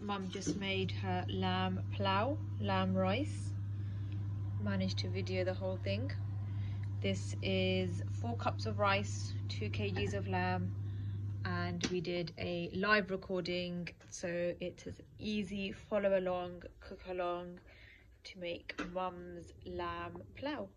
mum just made her lamb pilau, lamb rice. Managed to video the whole thing. This is four cups of rice, two kgs of lamb, and we did a live recording so it is easy follow along cook along to make mum's lamb pilau